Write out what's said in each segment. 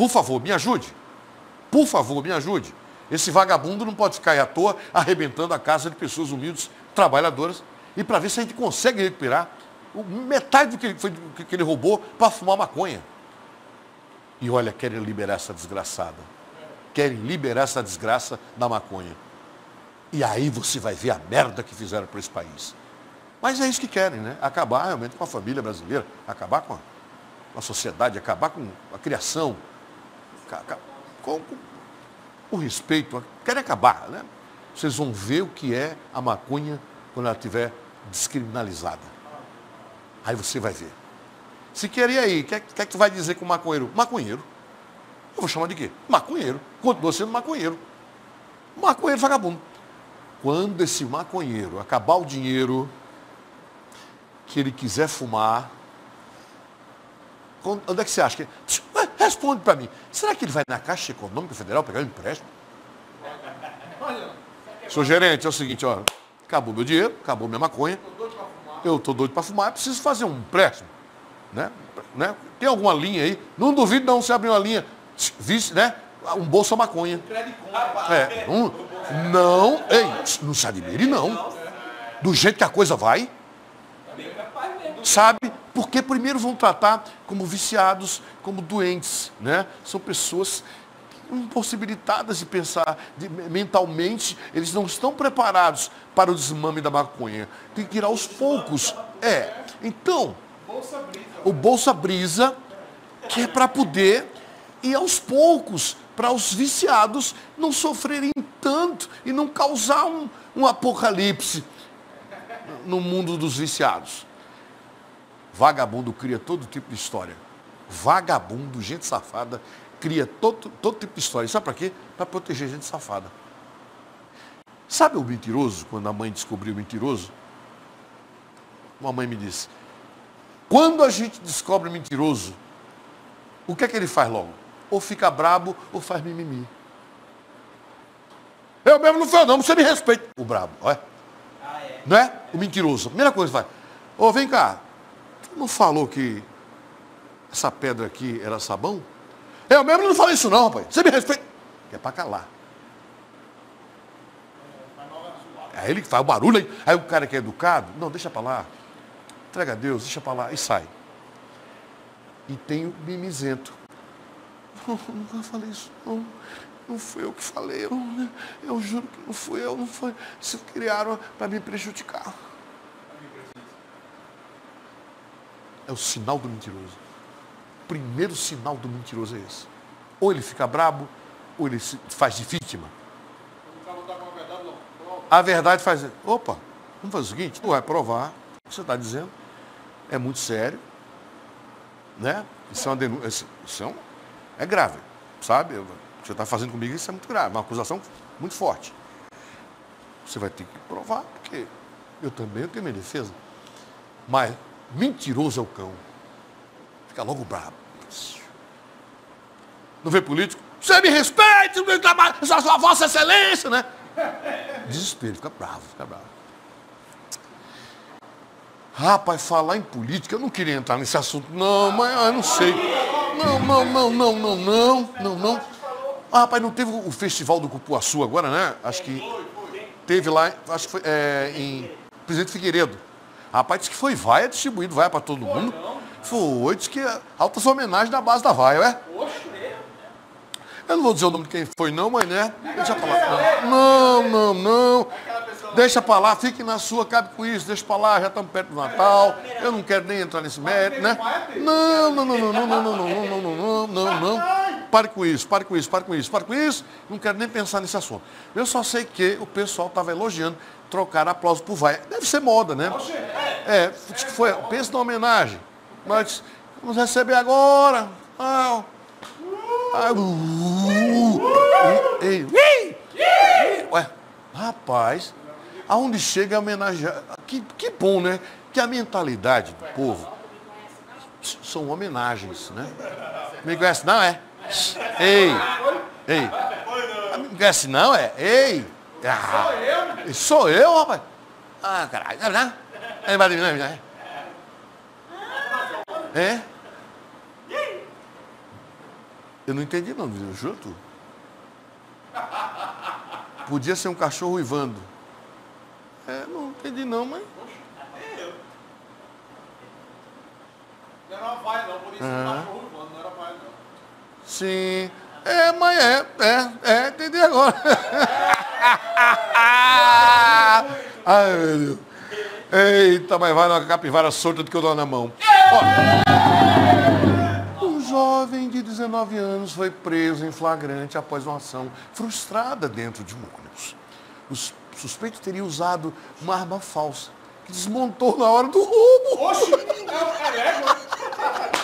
Por favor, me ajude. Por favor, me ajude. Esse vagabundo não pode ficar aí à toa arrebentando a casa de pessoas humildes, trabalhadoras, e para ver se a gente consegue recuperar metade do que, foi, que ele roubou para fumar maconha. E olha, querem liberar essa desgraçada. Querem liberar essa desgraça da maconha. E aí você vai ver a merda que fizeram para esse país. Mas é isso que querem, né? Acabar realmente com a família brasileira, acabar com a, com a sociedade, acabar com a criação, com, o respeito. Querem acabar, né? Vocês vão ver o que é a maconha quando ela estiver descriminalizada. Aí você vai ver. Se querer aí, o que, é, que, é que tu vai dizer com maconheiro? Maconheiro. Eu vou chamar de quê? Maconheiro. Continua sendo maconheiro. Maconheiro vagabundo. Quando esse maconheiro acabar o dinheiro que ele quiser fumar, onde é que você acha que. Responde para mim. Será que ele vai na Caixa Econômica Federal pegar um empréstimo? Sou gerente, é o seguinte, ó, acabou meu dinheiro, acabou minha maconha. Eu estou doido para fumar, preciso fazer um empréstimo. Né? né? Tem alguma linha aí? Não duvido não se abrir uma linha, vice, né? Um bolsa maconha. É, um, não, ei, não se admire não. Do jeito que a coisa vai. Sabe? Porque primeiro vão tratar como viciados, como doentes, né? São pessoas impossibilitadas de pensar de, mentalmente, eles não estão preparados para o desmame da maconha. Tem que ir aos poucos. É. Então, o Bolsa Brisa, que é para poder ir aos poucos, para os viciados não sofrerem tanto e não causar um, um apocalipse no mundo dos viciados. Vagabundo cria todo tipo de história. Vagabundo, gente safada, cria todo, todo tipo de história. Sabe para quê? Para proteger gente safada. Sabe o mentiroso, quando a mãe descobriu o mentiroso? Uma mãe me disse, quando a gente descobre mentiroso, o que é que ele faz logo? Ou fica brabo ou faz mimimi. Eu mesmo não fui não, você me respeita. O brabo, olha. Ah, é. Não é? O mentiroso. A primeira coisa que faz. Ô, vem cá, não falou que essa pedra aqui era sabão? Eu mesmo não falei isso não, rapaz. Você me respeita. É para calar. Aí ele faz o barulho, aí, aí o cara que é educado, não, deixa para lá. Entrega a Deus, deixa para lá e sai. E tem o mimizento. Não, nunca falei isso, não. Não fui eu que falei, eu, eu juro que não fui eu, não foi. Se criaram para me prejudicar. É o sinal do mentiroso. O primeiro sinal do mentiroso é esse. Ou ele fica brabo, ou ele se faz de vítima. A verdade faz. Opa, vamos fazer o seguinte, tu vai provar o que você está dizendo. É muito sério. Né? Isso é uma denúncia. Isso é, um, é grave. Sabe? O que você está fazendo comigo, isso é muito grave. Uma acusação muito forte. Você vai ter que provar, porque eu também tenho minha defesa. Mas Mentiroso é o cão. Fica logo bravo. Não vê político? Você me respeite, sua, sua vossa excelência, né? Desespero, fica bravo, fica bravo. Rapaz, falar em política, eu não queria entrar nesse assunto, não, mas eu não sei. Não, não, não, não, não, não, não, não. Ah, rapaz, não teve o festival do Cupuaçu agora, né? Acho que teve lá, acho que foi é, em Presidente Figueiredo. Rapaz, disse que foi vaia distribuído, vaia para todo mundo. Foi, disse que altas homenagens da base da vaia, é? Eu não vou dizer o nome de quem foi não, mas né? Deixa pra lá. Não, não, não. Deixa pra lá, fique na sua, cabe com isso, deixa pra lá, já estamos perto do Natal. Eu não quero nem entrar nesse mérito, né? Não, não, não, não, não, não, não, não, não, não, não. Pare com isso, pare com isso, pare com isso, pare com isso. Não quero nem pensar nesse assunto. Eu só sei que o pessoal estava elogiando trocar aplauso por vai. Deve ser moda, né? É, foi, pensa na homenagem. Mas vamos receber agora. Ah, ah, uh, ei, ué, rapaz, aonde chega a homenagear. Que, que bom, né? Que a mentalidade do povo são homenagens, né? Me conhece não, é? Ei, ei. Conhece não, é? Ei. Ah, sou eu? Sou eu, rapaz? Ah, caralho. Não, não. É, vai não, não. É? Eu não entendi não, eu juro tu. Podia ser um cachorro uivando. É, não entendi não, mas. Não vaia não, por isso Aham. o cachorro voando, não era vaia não. Sim. É, mas é, é, é, entendi agora. Ai, meu Deus. Eita, mas vai uma capivara solta do que eu dou na mão. Ó, um jovem de 19 anos foi preso em flagrante após uma ação frustrada dentro de um ônibus. O sus- suspeito teria usado uma arma falsa que desmontou na hora do roubo. Oxi, é, é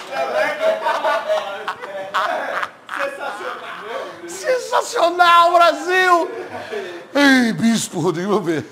légua. Sensacional, Brasil! Ei, bispo Rodrigo, ver.